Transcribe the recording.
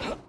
Huh?